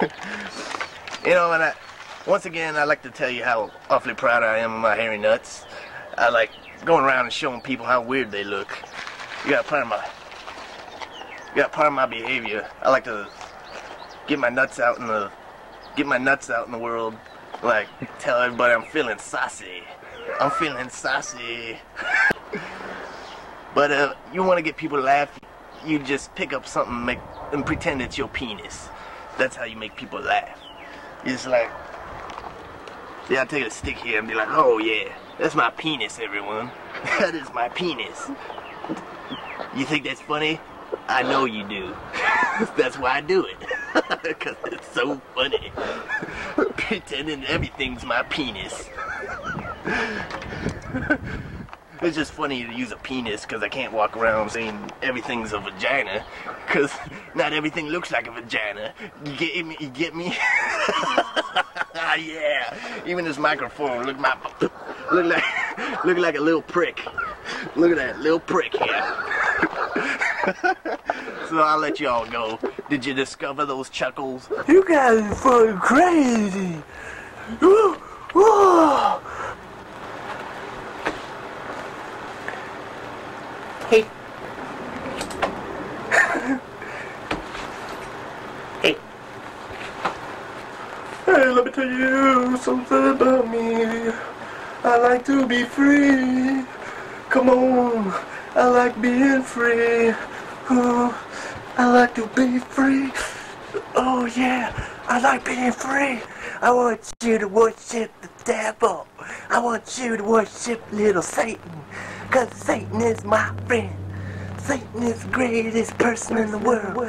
You know, and I, once again, I'd like to tell you how awfully proud I am of my hairy nuts. I like going around and showing people how weird they look. You got part of my, you got part of my behavior. I like to get my nuts out in the, get my nuts out in the world. Like, tell everybody I'm feeling saucy. I'm feeling saucy. but uh, you want to get people to laugh, you just pick up something make, and pretend it's your penis. That's how you make people laugh. It's like, yeah, I take a stick here and be like, oh yeah, that's my penis, everyone. that is my penis. You think that's funny? I know you do. that's why I do it. Because it's so funny. Pretending everything's my penis. It's just funny to use a penis because I can't walk around saying everything's a vagina because not everything looks like a vagina. You get me? You get me? yeah. Even this microphone look my look like look like a little prick. Look at that little prick here. so I'll let y'all go. Did you discover those chuckles? You guys are fucking crazy. Hey. hey. Hey, let me tell you something about me. I like to be free. Come on, I like being free. Oh, I like to be free. Oh yeah, I like being free. I want you to worship the devil. I want you to worship little Satan. Cause Satan is my friend. Satan is the greatest person in the world.